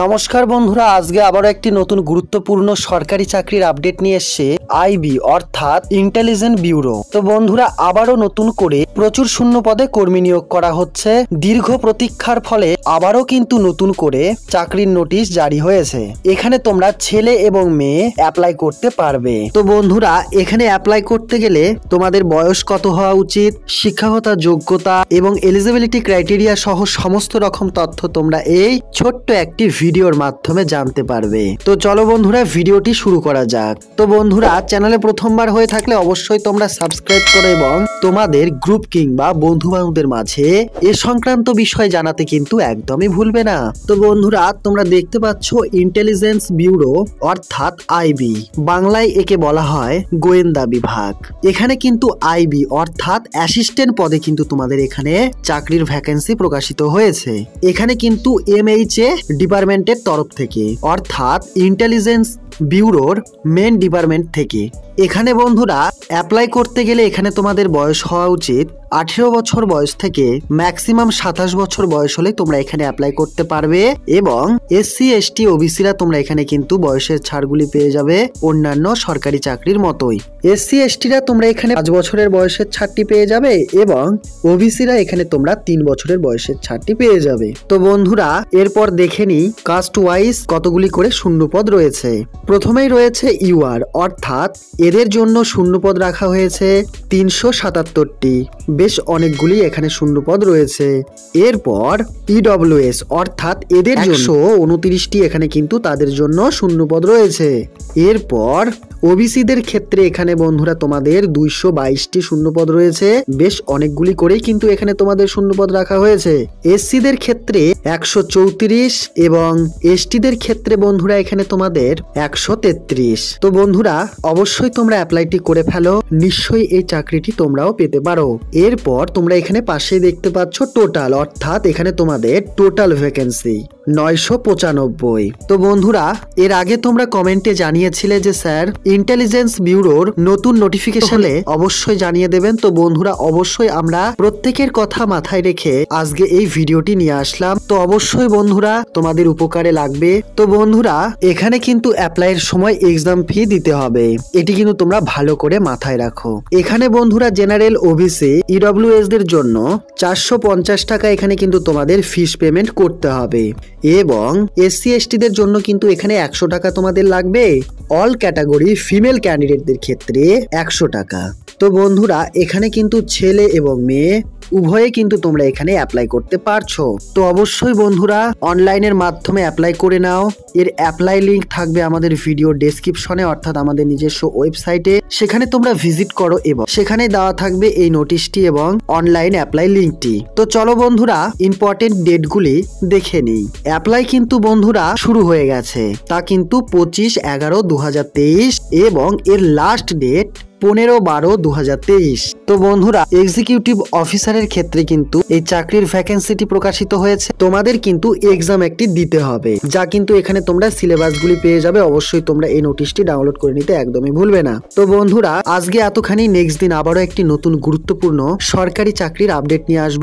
নমস্কার বন্ধুরা, আজকে আবারও একটি নতুন গুরুত্বপূর্ণ সরকারি চাকরির আপডেট নিয়ে এসছে আইবি, অর্থাৎ ইন্টেলিজেন্ট ব্যুরো তো বন্ধুরা, আবারও নতুন করে প্রচুর শূন্য পদে কর্মী নিয়োগ করা হচ্ছে। দীর্ঘ প্রতীক্ষার ফলে আবারও কিন্তু নতুন করে চাকরির নোটিশ জারি হয়েছে। এখানে তোমরা ছেলে এবং মেয়ে অ্যাপ্লাই করতে পারবে। তো বন্ধুরা, এখানে অ্যাপ্লাই করতে গেলে তোমাদের বয়স কত হওয়া উচিত, শিক্ষাগত যোগ্যতা এবং এলিজিবিলিটি ক্রাইটেরিয়া সহ সমস্ত রকম তথ্য তোমরা এই ছোট্ট একটি ভিডিওর মাধ্যমে জানতে পারবে। তো চলো বন্ধুরা, ভিডিওটি শুরু করা যাক। তো বন্ধুরা, চ্যানেলে প্রথমবার হয়ে থাকলে অবশ্যই তোমরা সাবস্ক্রাইব করো এবং তোমাদের গ্রুপ কিংবা বন্ধু বান্ধবদের মাঝে এ সংক্রান্ত বিষয় জানাতে কিন্তু একদমই ভুলবে না। তো বন্ধুরা, তোমরা দেখতে পাচ্ছ ইন্টেলিজেন্স ব্যুরো অর্থাৎ আইবি বাংলায় একে বলা হয় গোয়েন্দা বিভাগ। এখানে কিন্তু আইবি অর্থাৎ অ্যাসিস্ট্যান্ট পদে কিন্তু তোমাদের এখানে চাকরির ভ্যাকেন্সি প্রকাশিত হয়েছে। এখানে কিন্তু এম এইচ এ ডিপার্টমেন্টের তরফ থেকে, অর্থাৎ ইন্টেলিজেন্স ব্যুরোর মেন ডিপার্টমেন্ট থেকে। এখানে বন্ধুরা অ্যাপ্লাই করতে গেলে এখানে তোমাদের বয়স হওয়া উচিত আঠেরো বছর বয়স থেকে ম্যাক্সিমাম সাতাশ বছর বয়স হলে তোমরা এখানে অ্যাপ্লাই করতে পারবে এবং এসসি এসটি ওবিসিরা তোমরা এখানে কিন্তু বয়সের ছাড়গুলি পেয়ে যাবে অন্যান্য সরকারি চাকরির মতোই। এসসি এসটিরা তোমরা এখানে পাঁচ বছরের বয়সের ছাড়টি পেয়ে যাবে এবং ওবিসিরা এখানে তোমরা তিন বছরের বয়সের ছাড়টি পেয়ে যাবে। তো বন্ধুরা, এরপর দেখে নি কাস্ট ওয়াইজ কতগুলি করে শূন্যপদ রয়েছে। প্রথমেই রয়েছে ইউআর অর্থাৎ এদের জন্য শূন্যপদ রাখা হয়েছে তিনশো সাতাত্তরটি। বেশ অনেকগুলি এখানে শূন্যপদ রয়েছে। এরপর ইডব্লিউএস অর্থাৎ এদের জন্য উনত্রিশটি এখানে কিন্তু তাদের জন্য শূন্যপদ রয়েছে। এরপর ওবিসিদের ক্ষেত্রে এখানে বন্ধুরা তোমাদের দুইশো বাইশটি শূন্যপদ রয়েছে। বেশ অনেকগুলি করেই কিন্তু এখানে তোমাদের শূন্যপদ রাখা হয়েছে। এসসিদের ক্ষেত্রে একশো চৌত্রিশ এবং এসটিদের ক্ষেত্রে বন্ধুরা এখানে তোমাদের একশো তেত্রিশ। তো বন্ধুরা, অবশ্যই তোমরা অ্যাপ্লাইটি করে ফেলো। নিশ্চয়ই এই চাকরিটি তোমরাও পেতে পারো। এরপর তোমরা এখানে পাশেই দেখতে পাচ্ছ টোটাল অর্থাৎ এখানে তোমাদের টোটাল ভ্যাকেন্সি নয়শো পঁচানব্বই। তো বন্ধুরা, এর আগে তোমরা কমেন্টে জানিয়েছিলে যে স্যার ইন্টেলিজেন্স ব্যুরোর নতুন নোটিফিকেশনে অবশ্যই জানিয়ে দেবেন। তো বন্ধুরা, অবশ্যই আমরা প্রত্যেকের কথা মাথায় রেখে আজকে এই ভিডিওটি নিয়ে আসলাম। তো অবশ্যই বন্ধুরা, তোমাদের উপকারে লাগবে। তো বন্ধুরা, এখানে কিন্তু অ্যাপ্লাইয়ের সময় এক্সাম ফি দিতে হবে। এটি কিন্তু তোমরা ভালো করে মাথায় রাখো। এখানে বন্ধুরা জেনারেল ওবিসি ইডব্লিউএস দের জন্য চারশো পঞ্চাশ টাকা এখানে কিন্তু তোমাদের ফিস পেমেন্ট করতে হবে। এবং এসসি এসটিদের জন্য কিন্তু এখানে একশো টাকা তোমাদের লাগবে। অল ক্যাটাগরি ফিমেল ক্যান্ডিডেটদের ক্ষেত্রে একশো টাকা। তো বন্ধুরা, এখানে কিন্তু ছেলে এবং মেয়ে, উভয়ে কিন্তু তোমরা এখানে অ্যাপ্লাই করতে পারছ। তো অবশ্যই বন্ধুরা অনলাইনের মাধ্যমে অ্যাপ্লাই করে নাও। এর অ্যাপ্লাই লিংক থাকবে আমাদের ভিডিও ডেসক্রিপশনে অর্থাৎ আমাদের নিজস্ব ওয়েবসাইটে সেখানে তোমরা ভিজিট করো এবং সেখানে দেওয়া থাকবে এই নোটিশটি এবং অনলাইন অ্যাপ্লাই লিঙ্কটি তো চলো বন্ধুরা ইম্পর্টেন্ট ডেটগুলি দেখে নিই। অ্যাপ্লাই কিন্তু বন্ধুরা শুরু হয়ে গেছে। তা কিন্তু পঁচিশ এগারো দু এবং এর লাস্ট ডেট পনেরো বারো দু তো বন্ধুরা এক্সিকিউটিভ অফিসারের ক্ষেত্রে কিন্তু এই চাকরির ভ্যাকেন্সিটি প্রকাশিত হয়েছে। তোমাদের কিন্তু এক্সাম একটি দিতে হবে। যা কিন্তু এখানে তোমরা সিলেবাসগুলি পেয়ে যাবে। অবশ্যই তোমরা এই নোটিশটি ডাউনলোড করে নিতে একদমই ভুলবে না। তো বন্ধুরা, আজকে এতখানি নেক্সট দিন আবারও একটি নতুন গুরুত্বপূর্ণ সরকারি চাকরির আপডেট নিয়ে আসব।